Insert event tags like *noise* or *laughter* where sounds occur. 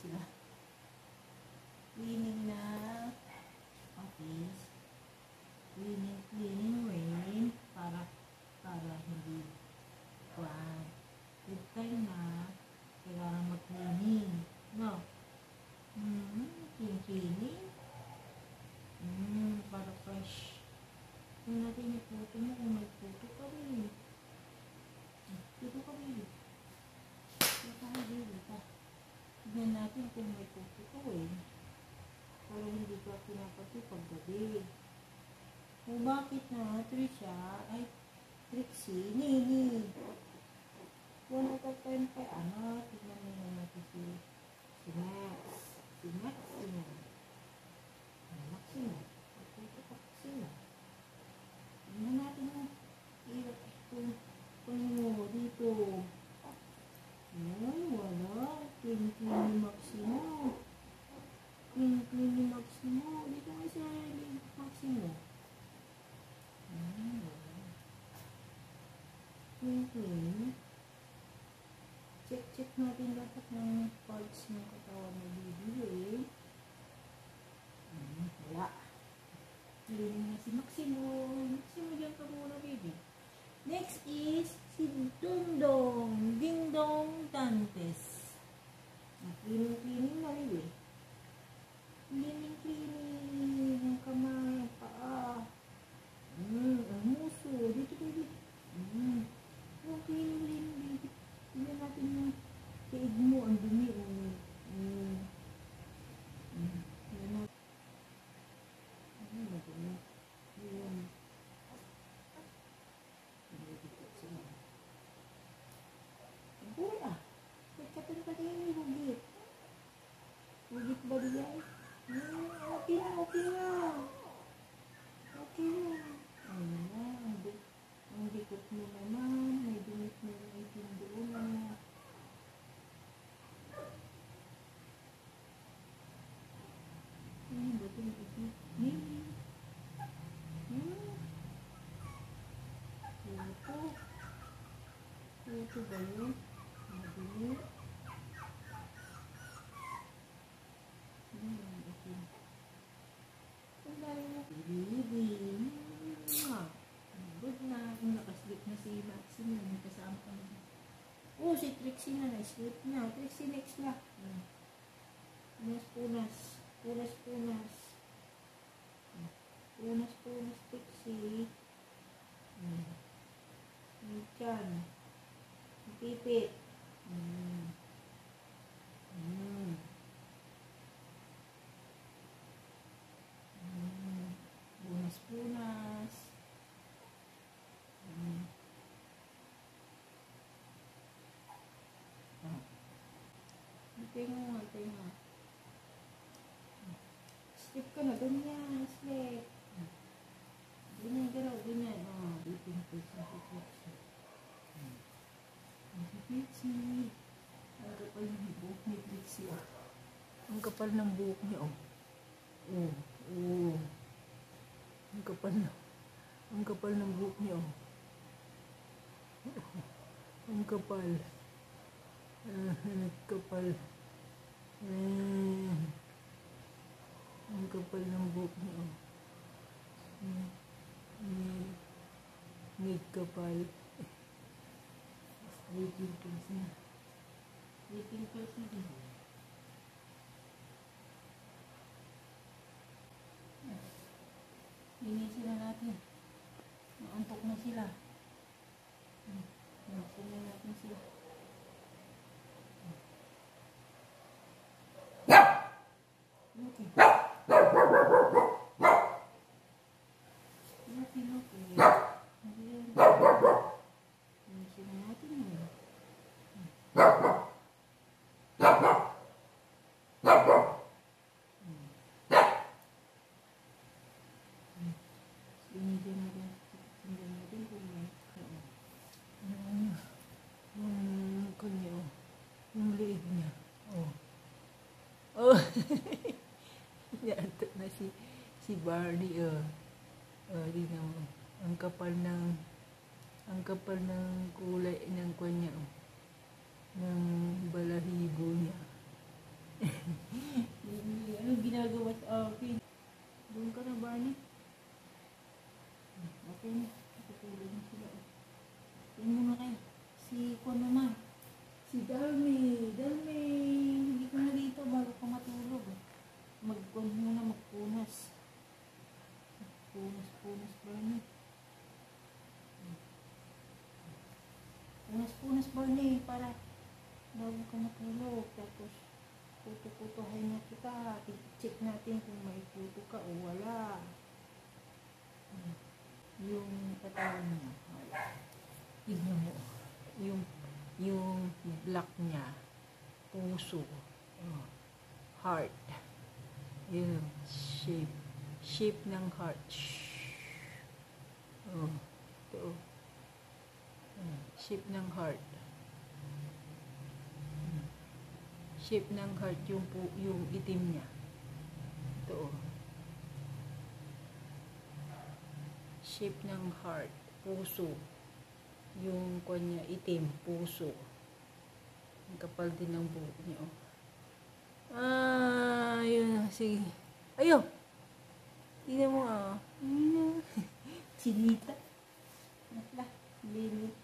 sila. Cleaning na office. Cleaning, cleaning, rain. Para, para hindi kuhan. Good time na. Kailangan mag-cleaning. No? Hmm, clean cleaning. Hmm, para fresh. Tingnan natin yung photo mo kung may photo ka rin. Dito ka rin. Dito ka rin. Dito. Tignan natin kung may photo ka eh. Hindi ka pinapati paggabi. Kung bakit na, Trisha, ay, Trixie, Nini. Wala ka time kay ano, tignan mo natin si, si Max. Si Max, sino? Ah, Max, sino? Pagpunta ka, sino? Tignan natin mo. Hirap kung, kung mo dito. Ay, wala. Clean, clean ni Maximo. Clean, clean ni Maximo. Dito nga siya ni Maximo. Ay, wala. Clean, clean. Check, check natin lahat ng parts ng katawan ng baby. Hmm, wala. Clean na si Maximo. Maximo, dyan ka muna, baby. Next is si Dongdong. Ding Dong Dantes. Cleaning, cleaning na rin eh. Cleaning, cleaning. Ang kamay, ang paa. Mm, ang muso. Dito, baby. Mm. Oh, cleaning, cleaning, baby. Tingnan natin yung tiig mo. Ang dumi. Oh. Mm. Mm. Tingnan natin. Ano ba ito? Yun. Uy, ah. Nagkatun pa din yung hugit. Hugit ba diyan? Hmm, okay na, okay na. Okay na. Ano na, ang, dikot mo naman. May dumit na itin doon na. Ano ba ito? Itin? Hmm. Hmm. Ito. Ito ba yun? Madumi. Hmm, ito. Ang dami mo. Baby. Mwah. Good na. Kung nakasleep na si Maxine, may kasama ka na. Oh, si Trixie na na-sleep na. Trixie next na. Hmm. Punas, punas. Punas, punas. Hmm. Punas, punas, Trixie. Hmm. Ang tiyan. Pipit. Mm. Hintay mo, mo. Sleep ka na, ganyan, sleep. Ganyan, galaw, ganyan. Oh, ipin ko sa hipit. Ang Trixie. Ang kapal ng buhok ni Trixie. Ang kapal ng buhok niya, oh. Oh, oh. Ang kapal na. Ang kapal ng buhok niya, oh. Ang kapal. Ang kapal. Ah. Ang kapal ng buhok niya. Hmm. Hmm. Ngig kapal. May pimples na. May pimples na din. Linisin na natin. Naantok na sila. Na natin sila. si Barney oh. Oh, din oh. Ang kapal ng ang kapal ng kulay ng kanya oh. Ng balahibo niya. ano ginagawa sa akin? Doon ka na, Barney? Barney, para bago ka matulog. Tapos, puto-putuhin na kita. I-check natin kung may puto ka o wala. Yung katawan niya. Tignan. Yung, yung black niya. Puso. Oh. Heart. Yun. Shape. Shape ng heart. Shhh. Oh. Ito. Hmm. Shape ng heart. Shape ng heart yung, pu- yung itim niya. Ito. oh. Shape ng heart. Puso. Yung kanya itim. Puso. Ang kapal din ng buhok niya. Oh. Ah, yun. Sige. Ayo. Tingnan mo ah. Na. *laughs* Chinita. Nakla. Lili.